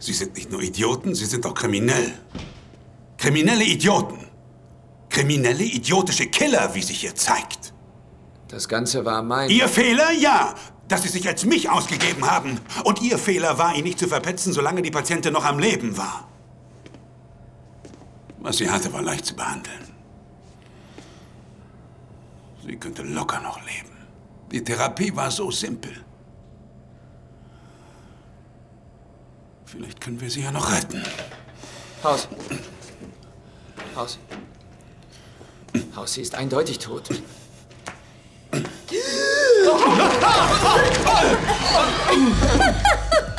Sie sind nicht nur Idioten, Sie sind auch kriminell. Kriminelle Idioten. Kriminelle, idiotische Killer, wie sich hier zeigt. Das Ganze war mein... Ihr Fehler? Ja. Dass Sie sich als mich ausgegeben haben. Und Ihr Fehler war, ihn nicht zu verpetzen, solange die Patientin noch am Leben war. Was sie hatte, war leicht zu behandeln. Sie könnte locker noch leben. Die Therapie war so simpel. Vielleicht können wir sie ja noch retten. Haus. Haus. Haus, sie ist eindeutig tot.